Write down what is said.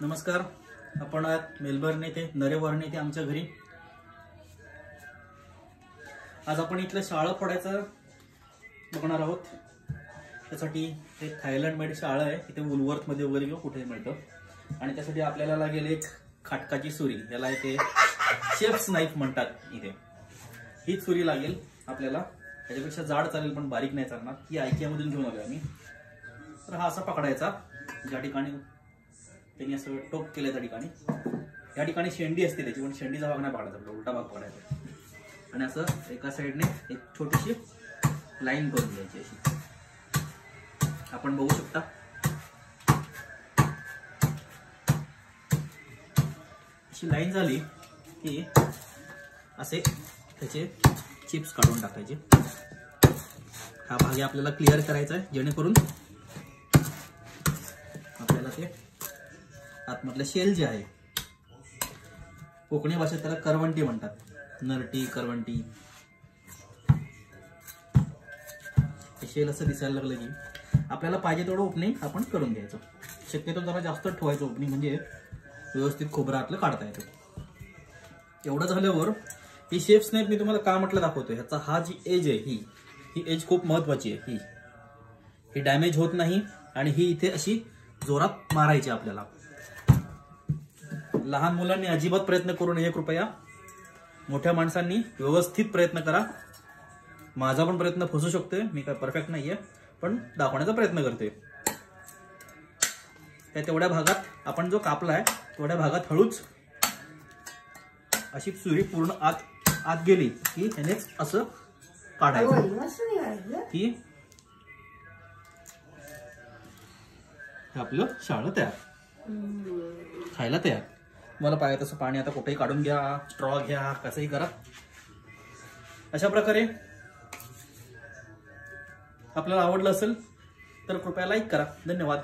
नमस्कार. आपण आहात मेलबर्न येथे नरेवर्ण येथे आमच्या घरी. आज आपण इथलं शाळा फोडायचं बघणार आहोत. त्यासाठी हे थायलंडमध्ये शाळा आहे. इथे वुलवर्थमध्ये वगैरे किंवा कुठेही मिळतं. आणि त्यासाठी आपल्याला लागेल एक खाटकाची सुरी. याला इथे शेफ्स नाईफ म्हणतात इथे. ही सुरी लागेल आपल्याला. त्याच्यापेक्षा जाड चालेल पण बारीक नाही चालणार. ही आयकियामधून घेऊन आलो आम्ही. तर हा असा पकडायचा. ज्या ठिकाणी त्यांनी असं टोक केलं त्या ठिकाणी. या ठिकाणी शेंडी असते त्याची पण शेंडीचा भाग नाही पकडायचा आपला उलटा भाग पकडायचा आणि असं एका साईडने एक छोटीशी लाईन करून द्यायची अशी. आपण बघू शकता. अशी लाईन झाली की असे त्याचे चिप्स काढून टाकायचे. हा भाग आपल्याला क्लिअर करायचा आहे जेणेकरून आपल्याला ते आतमधलं शेल जे आहे कोकणी भाषेत त्याला करवंटी म्हणतात. नरटी करवंटी. हे शेल असं दिसायला लागलं की आपल्याला पाहिजे तेवढं ओपनिंग आपण करून घ्यायचं. शक्यतो जरा जास्त ठेवायचं ओपनिंग म्हणजे व्यवस्थित खोबरं आतलं काढता येतं. एवढं झाल्यावर ही शेप स्नॅप मी तुम्हाला का म्हटलं दाखवतो ह्याचा हा जी एज आहे ही ही एज खूप महत्वाची आहे ही. ही डॅमेज होत नाही आणि ही इथे अशी जोरात मारायची आपल्याला. लहान मुलांनी अजिबात प्रयत्न करू नये कृपया मोठ्या माणसांनी व्यवस्थित प्रयत्न करा. माझा पण प्रयत्न फसू शकतोय मी काय परफेक्ट नाहीये पण दाखवण्याचा प्रयत्न करतोय. त्या तेवढ्या भागात आपण जो कापलाय तेवढ्या भागात हळूच अशी सुरी पूर्ण आत आत गेली की ह्यानेच असं काढायचं. की आपलं शाळं तयार. खायला तयार. मला पाहिजे तसं पाणी आता कुठेही काढून घ्या स्ट्रॉ घ्या कसंही करा. अशा प्रकारे आपल्याला आवडलं असेल तर कृपया लाईक करा. धन्यवाद.